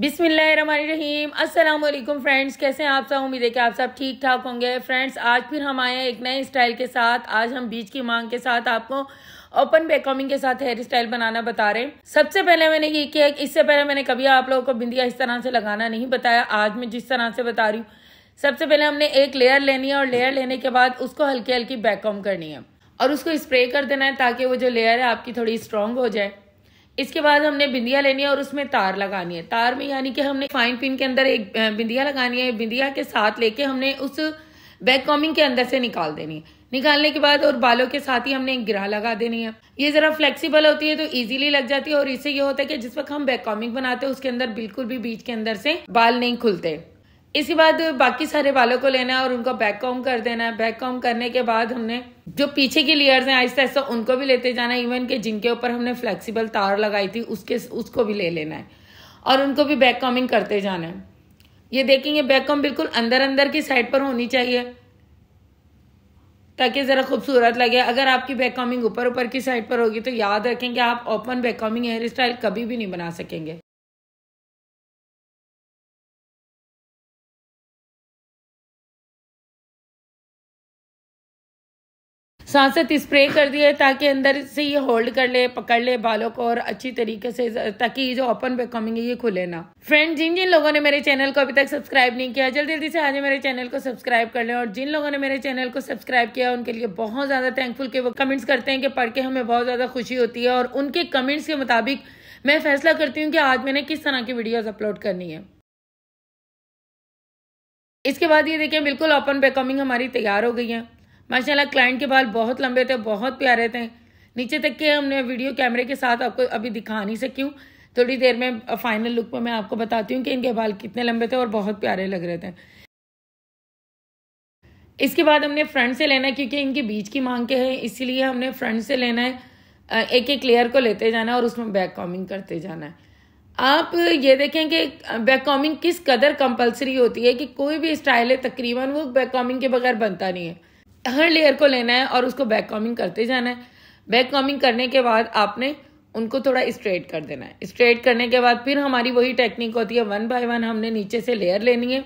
बिसमीम वालेकुम फ्रेंड्स, कैसे हैं आप सब? उम्मीद है कि आप सब ठीक ठाक होंगे। फ्रेंड्स, आज फिर हम आए हैं एक नए स्टाइल के साथ। आज हम बीच की मांग के साथ आपको ओपन बैकॉमिंग के साथ हेयर स्टाइल बनाना बता रहे हैं। सबसे पहले मैंने ये किया, इससे पहले मैंने कभी आप लोगों को बिंदिया इस तरह से लगाना नहीं बताया। आज मैं जिस तरह से बता रही हूँ, सबसे पहले हमने एक लेयर लेनी है और लेयर लेने के बाद उसको हल्की हल्की बैकॉम करनी है और उसको स्प्रे कर देना है ताकि वो जो लेयर है आपकी थोड़ी स्ट्रांग हो जाए। इसके बाद हमने बिंदिया लेनी है और उसमें तार लगानी है। तार में यानी कि हमने फाइन पिन के अंदर एक बिंदिया लगानी है। बिंदिया के साथ लेके हमने उस बैक कॉमिंग के अंदर से निकाल देनी है। निकालने के बाद और बालों के साथ ही हमने एक गिरा लगा देनी है। ये जरा फ्लेक्सिबल होती है तो इजीली लग जाती है और इससे ये होता है कि जिस वक्त हम बैक कॉमिंग बनाते हैं, उसके अंदर बिल्कुल भी बीच के अंदर से बाल नहीं खुलते। इसके बाद बाकी सारे बालों को लेना है और उनको बैक कॉम कर देना। है बैक कॉम करने के बाद हमने जो पीछे की लेयर्स हैं, आहिस्ता आहिस्ता उनको भी लेते जाना। है इवन के जिनके ऊपर हमने फ्लेक्सिबल तार लगाई थी, उसके, उसको भी ले लेना है। और उनको भी बैक कॉमिंग करते जाना है। ये देखेंगे बैक कॉम बिल्कुल अंदर अंदर की साइड पर होनी चाहिए। ताकि ज़रा खूबसूरत लगे। अगर आपकी बैक कॉमिंग ऊपर ऊपर की साइड पर होगी तो याद रखें कि आप open back combing hair style कभी भी नहीं बना सकेंगे। साथ साथ स्प्रे कर दिया ताकि अंदर से ये होल्ड कर ले, पकड़ ले बालों को और अच्छी तरीके से, ताकि ये जो ओपन पे है, ये खुले ना। फ्रेंड जिन जिन लोगों ने मेरे चैनल को अभी तक सब्सक्राइब नहीं किया, जल्दी जल्दी से आज मेरे चैनल को सब्सक्राइब कर लें। और जिन लोगों ने मेरे चैनल को सब्सक्राइब किया, उनके लिए बहुत ज़्यादा थैंकफुल के वो कमेंट्स करते हैं कि पढ़ के हमें बहुत ज़्यादा खुशी होती है। और उनके कमेंट्स के मुताबिक मैं फैसला करती हूँ कि आज मैंने किस तरह की वीडियोज़ अपलोड करनी है। इसके बाद ये देखिए बिल्कुल ओपन बेकमिंग हमारी तैयार हो गई है। माशाल्लाह क्लाइंट के बाल बहुत लंबे थे, बहुत प्यारे थे। नीचे तक के हमने वीडियो कैमरे के साथ आपको अभी दिखा नहीं सकी हूँ। थोड़ी देर में फाइनल लुक में मैं आपको बताती हूँ कि इनके बाल कितने लंबे थे और बहुत प्यारे लग रहे थे। इसके बाद हमने फ्रंट से लेना है क्योंकि इनके बीच की मांग के है, इसीलिए हमने फ्रंट से लेना है। एक एक लेयर को लेते जाना है और उसमें बैक कॉमिंग करते जाना है। आप ये देखें कि बैक कॉमिंग किस कदर कंपलसरी होती है कि कोई भी स्टाइल है, तकरीबन वो बैक कॉमिंग के बगैर बनता नहीं है। हर लेयर को लेना है और उसको बैक कॉमिंग करते जाना है। बैक कॉमिंग करने के बाद आपने उनको थोड़ा स्ट्रेट कर देना है। स्ट्रेट करने के बाद फिर हमारी वही टेक्निक होती है। वन बाय वन हमने नीचे से लेयर लेनी है।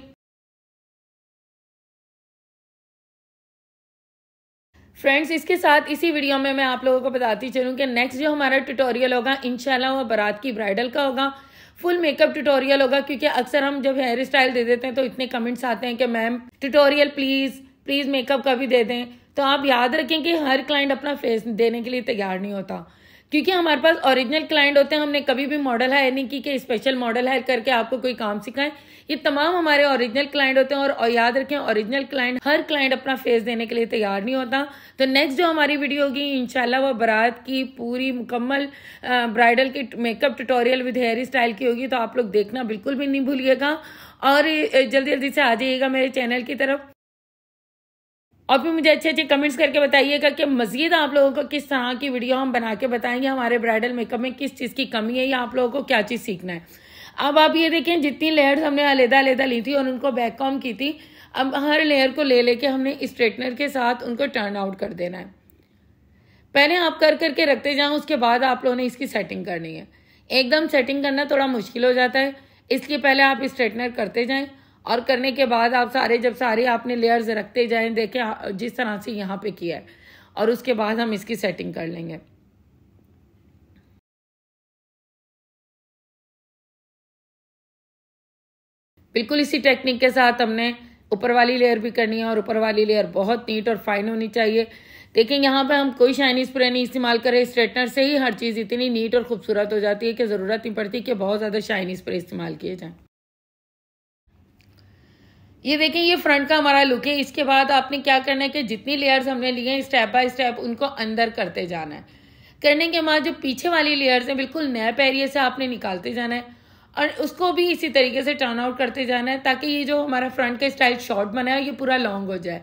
फ्रेंड्स इसके साथ इसी वीडियो में मैं आप लोगों को बताती चलूँ कि नेक्स्ट जो हमारा ट्यूटोरियल होगा इनशाला वो बारात की ब्राइडल का होगा। फुल मेकअप ट्यूटोरियल होगा, क्योंकि अक्सर हम जब हेयर स्टाइल दे देते हैं तो इतने कमेंट्स आते हैं कि ma'am tutorial please please makeup का भी दे दें। तो आप याद रखें कि हर क्लाइंट अपना फेस देने के लिए तैयार नहीं होता। क्योंकि हमारे पास ओरिजिनल क्लाइंट होते हैं, हमने कभी भी मॉडल हायर नहीं की कि स्पेशल मॉडल हायर करके आपको कोई काम सिखाएँ। ये तमाम हमारे ओरिजिनल क्लाइंट होते हैं और याद रखें ओरिजिनल क्लाइंट हर क्लाइंट अपना फेस देने के लिए तैयार नहीं होता। तो नेक्स्ट जो हमारी वीडियो होगी, इंशाल्लाह वो बारात की पूरी मुकम्मल ब्राइडल की makeup tutorial with hair style की होगी। तो आप लोग देखना बिल्कुल भी नहीं भूलिएगा। और जल्दी जल्दी से आ जाइएगा मेरे चैनल की तरफ़। और भी मुझे अच्छे अच्छे कमेंट्स करके बताइएगा कि मजीद आप लोगों को किस तरह की वीडियो हम बना के बताएँगे, हमारे ब्राइडल मेकअप में किस चीज़ की कमी है या आप लोगों को क्या चीज़ सीखना है। अब आप ये देखें, जितनी लेयर्स हमने अलहदा अलहदा ली थी और उनको बैक कॉम की थी, अब हर लेयर को ले लेके हमने स्ट्रेटनर के साथ उनको टर्न आउट कर देना है। पहले आप कर करके रखते जाएँ, उसके बाद आप लोगों ने इसकी सेटिंग करनी है। एकदम सेटिंग करना थोड़ा मुश्किल हो जाता है, इसलिए पहले आप स्ट्रेटनर करते जाएँ और करने के बाद आप सारे, जब सारे आपने लेयर्स रखते जाएँ, देखें जिस तरह से यहाँ पे किया है, और उसके बाद हम इसकी सेटिंग कर लेंगे। बिल्कुल इसी टेक्निक के साथ हमने ऊपर वाली लेयर भी करनी है, और ऊपर वाली लेयर बहुत नीट और फाइन होनी चाहिए। देखें, यहाँ पे हम कोई शाइनी स्प्रे नहीं इस्तेमाल करें स्ट्रेटनर से ही हर चीज़ इतनी नीट और खूबसूरत हो जाती है कि ज़रूरत नहीं पड़ती कि बहुत ज़्यादा शाइनी स्प्रे इस्तेमाल किए जाएँ। ये देखें, ये फ्रंट का हमारा लुक है। इसके बाद आपने क्या करना है कि जितनी लेयर्स हमने लिए हैं स्टेप बाय स्टेप उनको अंदर करते जाना है। करने के बाद जो पीछे वाली लेयर्स हैं, बिल्कुल नैप एरिए से आपने निकालते जाना है और उसको भी इसी तरीके से टर्न आउट करते जाना है ताकि ये जो हमारा फ्रंट का स्टाइल शॉर्ट बना है, ये पूरा लॉन्ग हो जाए।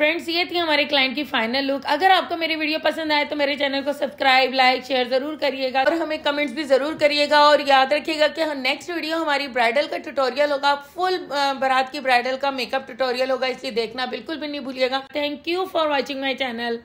फ्रेंड्स ये थी हमारे क्लाइंट की फाइनल लुक अगर आपको मेरी वीडियो पसंद आए तो मेरे चैनल को सब्सक्राइब लाइक शेयर ज़रूर करिएगा और हमें कमेंट्स भी ज़रूर करिएगा और याद रखिएगा कि नेक्स्ट वीडियो हमारी ब्राइडल का ट्यूटोरियल होगा फुल बारात की ब्राइडल का मेकअप ट्यूटोरियल होगा, इसलिए देखना बिल्कुल भी नहीं भूलिएगा. Thank you for watching my channel